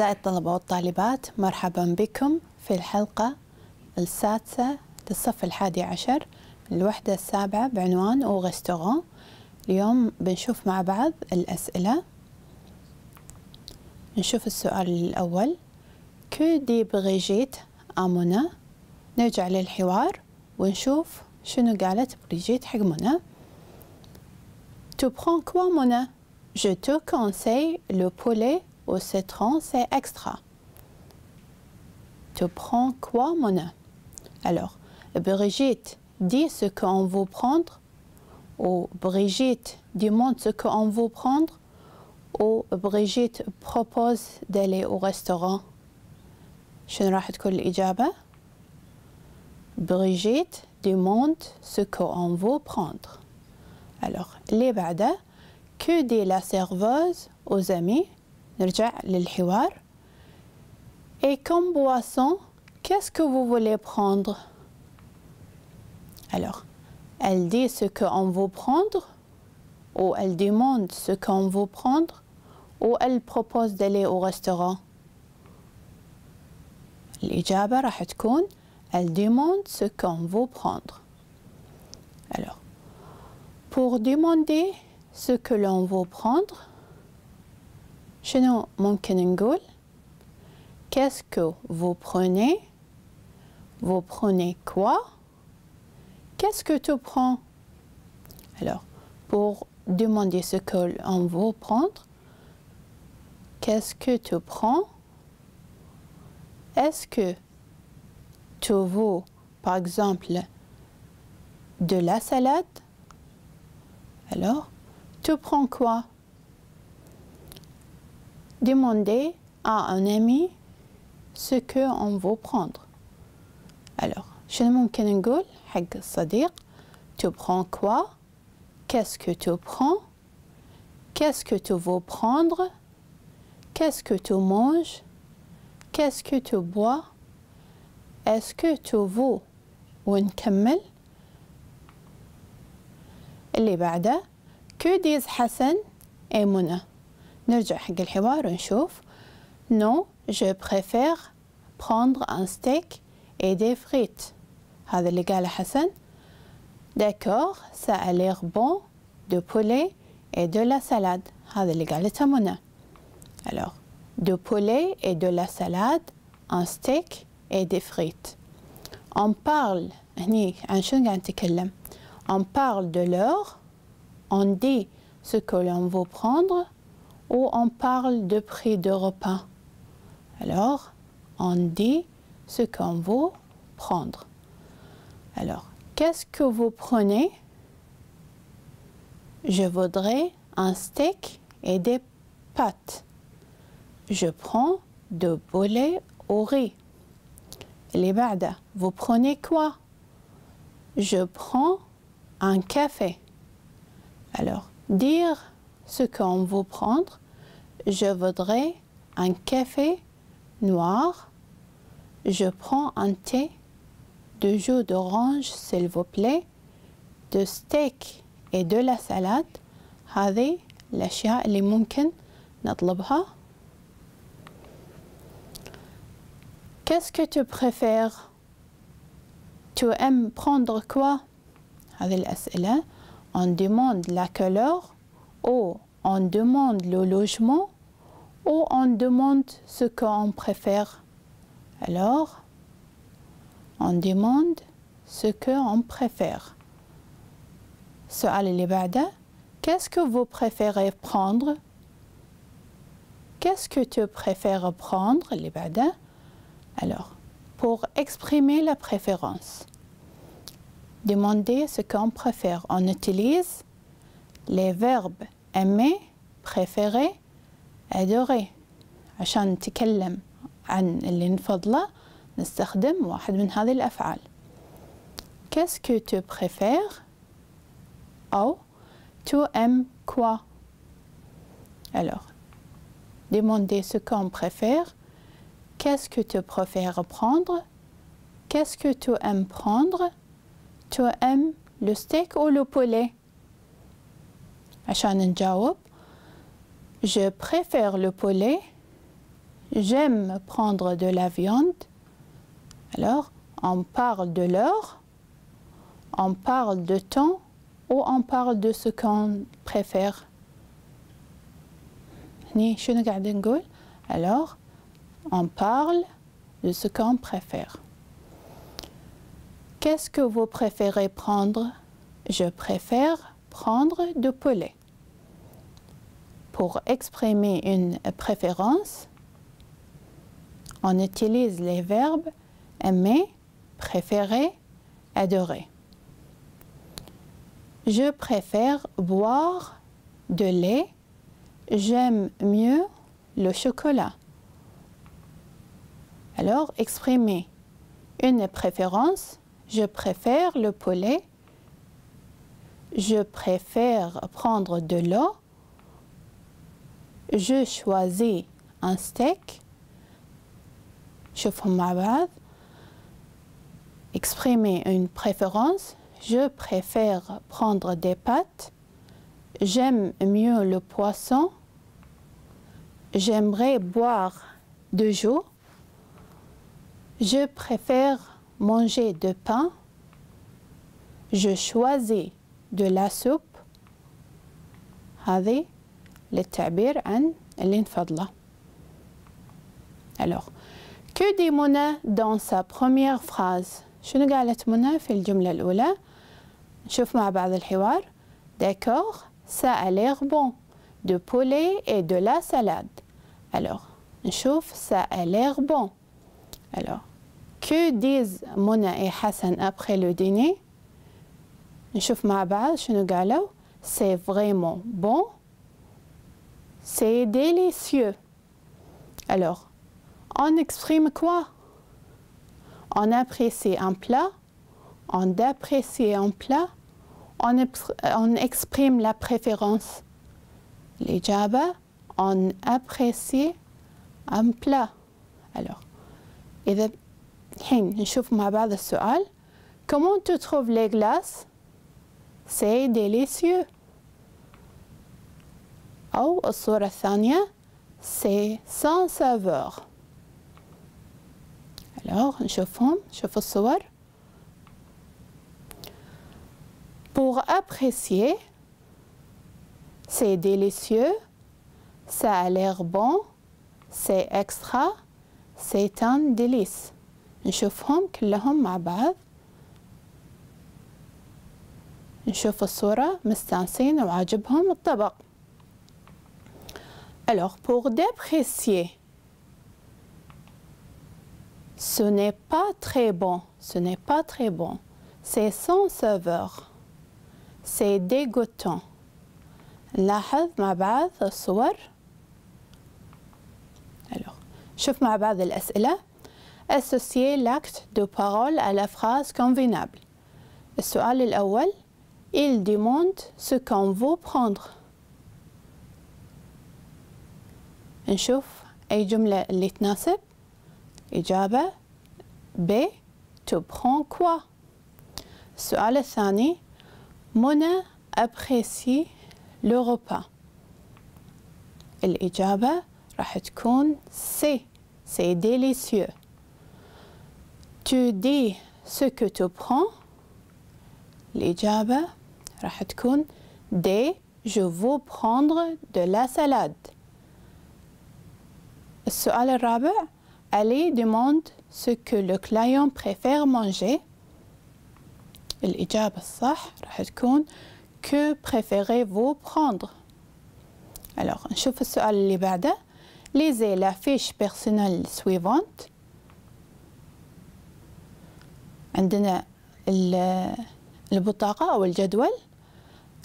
أعزائي الطلبة والطالبات مرحبا بكم في الحلقة السادسة للصف الحادي عشر الوحدة السابعة بعنوان أو غستوران اليوم بنشوف مع بعض الأسئلة. نشوف السؤال الأول. كو دي بريجيت آمونا نرجع للحوار ونشوف شنو قالت بريجيت حق منى Tu prends quoi, Mona? Je te conseille le poulet au citron, c'est extra. Tu prends quoi, Mona Alors, Brigitte dit ce qu'on veut prendre, ou Brigitte demande ce qu'on veut prendre, ou Brigitte propose d'aller au restaurant. شنو راح تكون الإجابة؟ Brigitte demande ce qu'on veut prendre. Alors, اللي بعده que dit la serveuse aux amis نرجع للحوار Et comme boisson, qu'est-ce que vous voulez prendre Alors, elle dit ce qu'on veut prendre, ou elle demande ce qu'on veut prendre, ou elle propose d'aller au restaurant. الإجابة راح تكون elle demande ce qu'on veut prendre. Alors, pour demander ce que l'on veut prendre شنو ممكن نقول Qu'est-ce que vous prenez Vous prenez quoi Qu'est-ce que tu prends Alors, pour demander ce que l'on veut prendre, qu'est-ce que tu prends Est-ce que tu veux, par exemple, de la salade alors, tu prends quoi Demandez à un ami ce qu'on veut prendre. Alors, شنو ممكن نقول حق الصديق Tu prends quoi Qu'est-ce que tu prends Qu'est-ce que tu veux prendre Qu'est-ce que tu manges Qu'est-ce que tu bois Est-ce que tu veux ونكمل اللي بعده كو ديز حسن اي منى نرجع حق الحوار ونشوف نو جو بريفير prendre un steak et des frites هذا اللي قاله حسن d'accord ça a l'air bon de poulet et de la salade هذا اللي قالته منى alors de poulet et de la salade un steak et des frites on parle هني عن شنو قاعد نتكلم on parle de l'heure, on dit ce que l'on veut prendre on parle de prix de repas. Alors, on dit ce qu'on veut prendre. Alors, qu'est-ce que vous prenez? Je voudrais un steak et des pâtes. Je prends de bolets au riz. Les bada, vous prenez quoi? Je prends un café. Alors, dire ce qu'on veut prendre, je voudrais un café noir, je prends un thé, de jus d'orange s'il vous plaît, de steak et de la salade هذه الأشياء اللي ممكن نطلبها Qu'est-ce que tu préfères Tu aimes prendre quoi هذه الأسئلة on demande la couleur ou on demande le logement ou on demande ce qu'on préfère. Alors, on demande ce qu'on préfère. qu'est-ce que vous préférez prendre? Qu'est-ce que tu préfères prendre, Alors, pour exprimer la préférence, demander ce qu'on préfère, on utilise les verbes aimer, préférer, adorer. عشان نتكلم عن اللي نفضله نستخدم واحد من هذه الأفعال. Qu'est-ce que tu préfères? أو tu aimes quoi? Alors, demander ce qu'on préfère. Qu'est-ce que tu préfères prendre? Qu'est-ce que tu aimes prendre? Tu aimes le steak ou le poulet عشان نجاوب Je préfère le poulet j'aime prendre de la viande. Alors, on parle de l'heure, on parle de temps ou on parle de ce qu'on préfère. Alors, on parle de ce qu'on préfère. Qu'est-ce que vous préférez prendre Je préfère prendre du poulet. Pour exprimer une préférence, on utilise les verbes aimer, préférer, adorer. Je préfère boire de lait. J'aime mieux le chocolat. Alors, exprimez une préférence. Je préfère le poulet. Je préfère prendre de l'eau Je choisis un steak. شوفهم مع بعض exprimer une préférence je préfère prendre des pâtes j'aime mieux le poisson j'aimerais boire de jour je préfère manger de pain je choisis de la soupe هذه للتعبير عن اللي نفضله alors que dit Mona dans sa première phrase شنو قالت منى في الجملة الأولى نشوف مع بعض الحوار D'accord, ça a l'air bon. De poulet et de la salade. Alors, نشوف ça a l'air bon. Alors, que disent Mona et Hassan après le dîner نشوف مع بعض شنو قالوا C'est vraiment bon. C'est délicieux. Alors, on exprime quoi On apprécie un plat, on apprécie un plat, on, on exprime la préférence. Les jabba, on apprécie un plat. Alors, إذا الحين نشوف مع بعض السؤال Comment tu trouves les glaces C'est délicieux. أو الصورة الثانية C'est sans saveur. Alors, نشوفهم نشوف الصور Pour apprécier, c'est délicieux, ça a l'air bon, c'est extra, c'est un délice. نشوفهم كلهم مع بعض نشوف الصورة مستانسين وعاجبهم الطبق Alors, pour déprécier, ce n'est pas très bon, ce n'est pas très bon. C'est sans saveur. C'est dégoûtant. نلاحظ مع بعض الصور. Alors, شوف مع بعض الأسئلة. Associer l'acte de parole à la phrase convenable. السؤال الأول Il demande ce qu'on veut prendre. نشوف أي جملة اللي تناسب. إجابة ب تو بخون كوا السؤال الثاني منى أبخيسي لوروبا الإجابة راح تكون سي سي ديليسيو تو دي سو كو تو بخون الإجابة راح تكون دي جو فو بخوندر دو لا سالاد السؤال الرابع Ali demande ce que le client préfère manger الإجابة الصح راح تكون que préférez-vous prendre alors نشوف السؤال اللي بعده lisez la fiche personnelle suivante عندنا البطاقة أو الجدول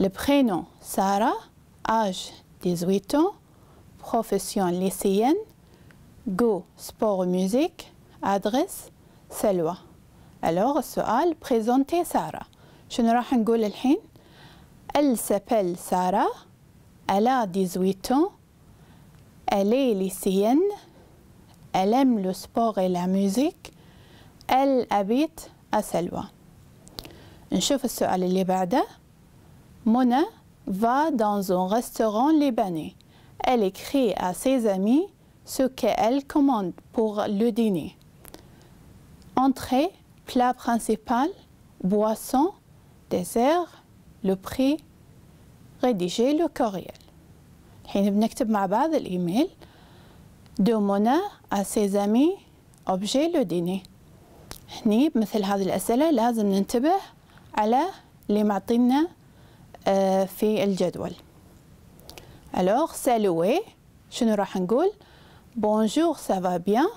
le prénom Sarah âge 18 ans profession lycéenne go sport musique adresse سلوى alors السؤال présentez سارة شنو راح نقول الحين elle s'appelle Sarah elle a 18 ans elle est lycéenne elle aime le sport et la musique elle habite à سلوى نشوف السؤال اللي بعده منى va dans un restaurant libanais elle écrit à ses amis Ce qu'elle commande pour le dîner. Entrée, plat principal, boisson, dessert, le prix, rédiger le courriel. الحين بنكتب مع بعض الإيميل Mona à ses amis objet le dîner هني بمثل هذه الأسئلة لازم ننتبه على اللي معطينا في الجدول alors saluer شنو راح نقول bonjour ça va bien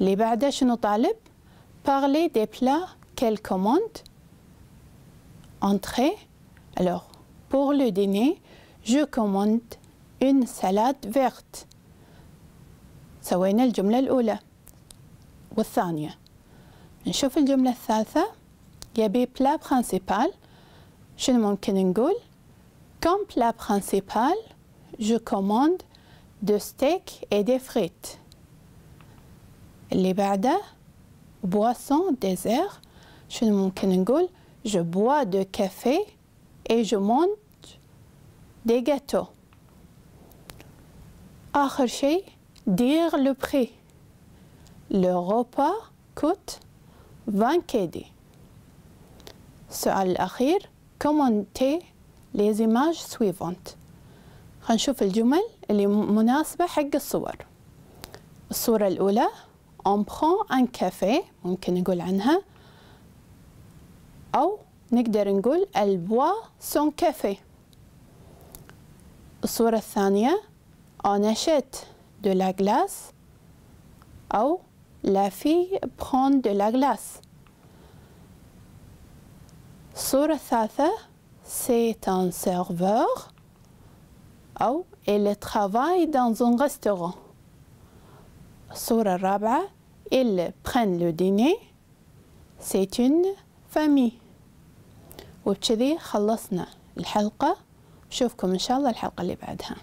اللي بعده شنو طالب parler des plats qu'elle commande entrée alors pour le dîner je commande une salade verte سوينا الجملة الأولى والثانية نشوف الجملة الثالثة يبي بلا برانسيبال شنو ممكن نقول comme plat principal je commande de steak et des frites اللي بعده boisson dessert شنو ممكن نقول je bois de café et je mange des gâteaux آخر شيء dire le prix le repas coûte 20 كيدي السؤال الأخير commenter les images suivantes خلينا نشوف الجمل اللي مناسبة حق الصور. الصورة الأولى on prend un café ممكن نقول عنها. أو نقدر نقول elle boit son café الصورة الثانية on achète de la glace أو la fille prend de la glace الصورة الثالثة c'est un serveur أو il travaille dans un restaurant. الصورة الرابعة prennent le dîner. C'est une famille. وبكذي خلصنا الحلقة. نشوفكم إن شاء الله الحلقة اللي بعدها.